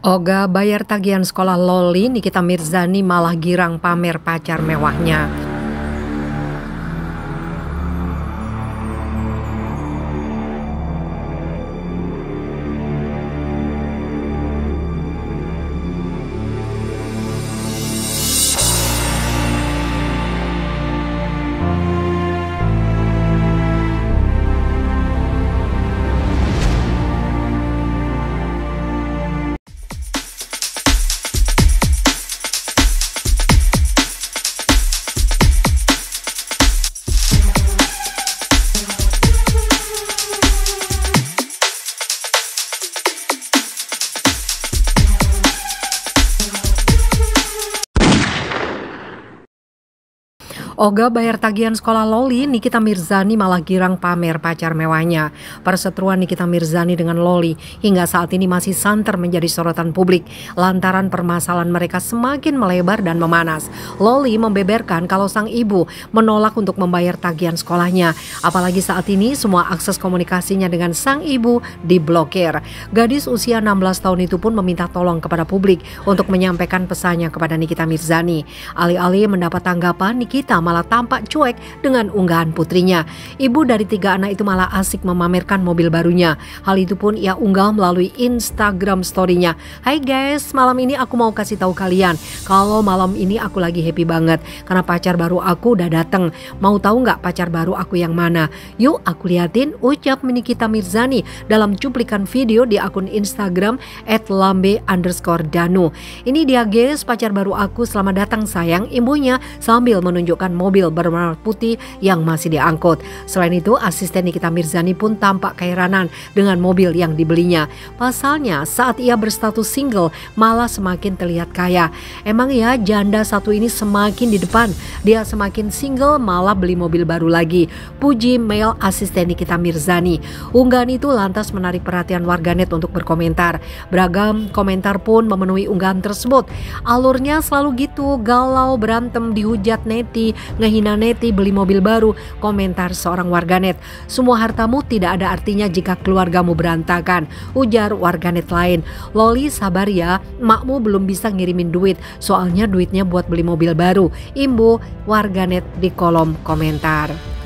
Oga bayar tagihan sekolah Loli, Nikita Mirzani malah girang pamer pacar mewahnya. Oga bayar tagihan sekolah Loli, Nikita Mirzani malah girang pamer pacar mewahnya. Perseteruan Nikita Mirzani dengan Loli hingga saat ini masih santer menjadi sorotan publik lantaran permasalahan mereka semakin melebar dan memanas. Loli membeberkan kalau sang ibu menolak untuk membayar tagihan sekolahnya. Apalagi saat ini semua akses komunikasinya dengan sang ibu diblokir. Gadis usia 16 tahun itu pun meminta tolong kepada publik untuk menyampaikan pesannya kepada Nikita Mirzani. Alih-alih mendapat tanggapan, Nikita malah tampak cuek dengan unggahan putrinya. Ibu dari tiga anak itu malah asik memamerkan mobil barunya. Hal itu pun ia unggah melalui Instagram story-nya. Hai guys, malam ini aku mau kasih tahu kalian kalau malam ini aku lagi happy banget karena pacar baru aku udah dateng. Mau tahu nggak pacar baru aku yang mana? Yuk aku liatin ucap Nikita Mirzani dalam cuplikan video di akun Instagram @lambe underscore danu. Ini dia guys pacar baru aku selamat datang sayang ibunya sambil menunjukkan mobil berwarna putih yang masih diangkut. Selain itu, asisten Nikita Mirzani pun tampak keheranan dengan mobil yang dibelinya. Pasalnya, saat ia berstatus single, malah semakin terlihat kaya. Emang ya, janda satu ini semakin di depan. Dia semakin single, malah beli mobil baru lagi. Puji mail asisten Nikita Mirzani. Unggahan itu lantas menarik perhatian warganet untuk berkomentar. Beragam komentar pun memenuhi unggahan tersebut. Alurnya selalu gitu, galau, berantem, dihujat neti, ngehina neti beli mobil baru, komentar seorang warganet. Semua hartamu tidak ada artinya jika keluargamu berantakan, ujar warganet lain. Loli sabar ya, makmu belum bisa ngirimin duit, soalnya duitnya buat beli mobil baru. Imbu warganet di kolom komentar.